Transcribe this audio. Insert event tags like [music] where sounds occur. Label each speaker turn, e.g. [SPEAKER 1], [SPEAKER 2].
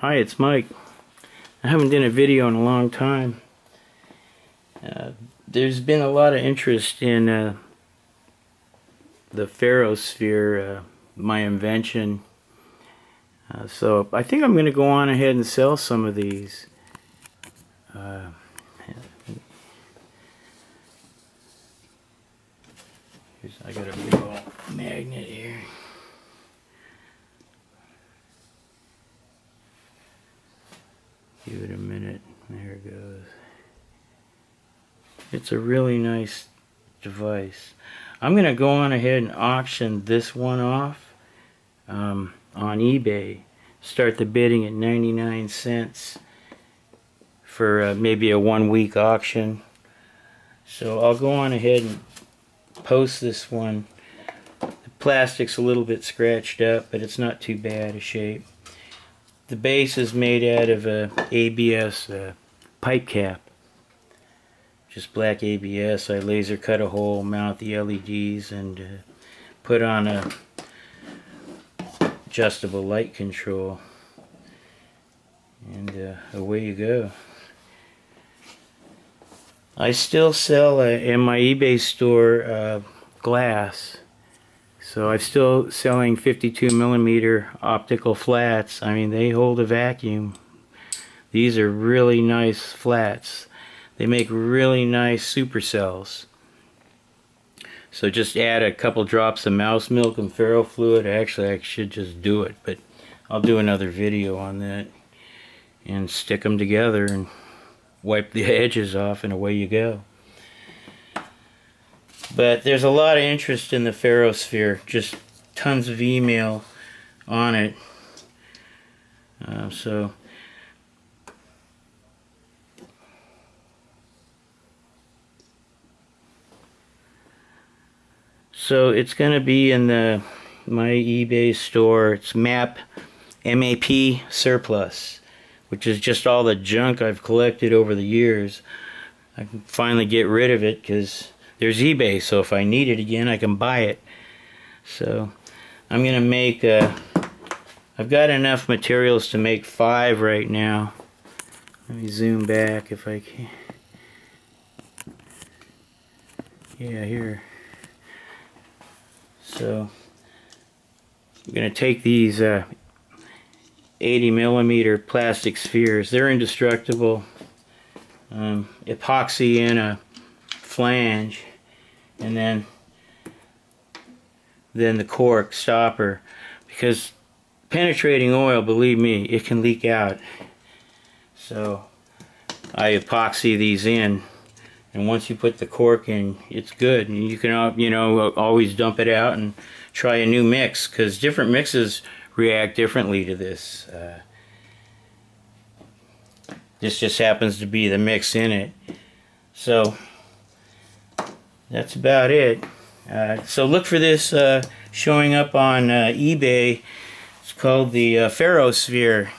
[SPEAKER 1] Hi, it's Mike. I haven't done a video in a long time. Uh, there's been a lot of interest in uh, the ferrosphere, uh, my invention. Uh, so I think I'm going to go on ahead and sell some of these. Uh, I got a big old magnet here. Give it a minute. There it goes. It's a really nice device. I'm going to go on ahead and auction this one off um, on eBay. Start the bidding at 99 cents for uh, maybe a one week auction. So I'll go on ahead and post this one. The plastic's a little bit scratched up, but it's not too bad a shape. The base is made out of a ABS pipe cap. Just black ABS. I laser cut a hole, mount the LEDs, and uh, put on a adjustable light control. And uh, away you go. I still sell uh, in my eBay store uh, glass so I'm still selling 52 millimeter optical flats. I mean, they hold a vacuum. These are really nice flats. They make really nice supercells. So just add a couple drops of mouse milk and ferrofluid. Actually, I should just do it, but I'll do another video on that. And stick them together and wipe the [laughs] edges off and away you go. But there's a lot of interest in the ferrosphere, just tons of email on it. Uh, so So it's going to be in the my eBay store. It's MAP MAP surplus, which is just all the junk I've collected over the years. I can finally get rid of it because there's eBay, so if I need it again, I can buy it. So I'm going to make, uh, I've got enough materials to make five right now. Let me zoom back if I can. Yeah, here. So I'm going to take these uh, 80 millimeter plastic spheres. They're indestructible. Um, epoxy in a flange and then then the cork stopper because penetrating oil believe me it can leak out. So I epoxy these in and once you put the cork in it's good. And you can you know always dump it out and try a new mix because different mixes react differently to this uh, this just happens to be the mix in it. So that's about it. Uh, so look for this uh, showing up on uh, eBay. It's called the uh, Ferrosphere.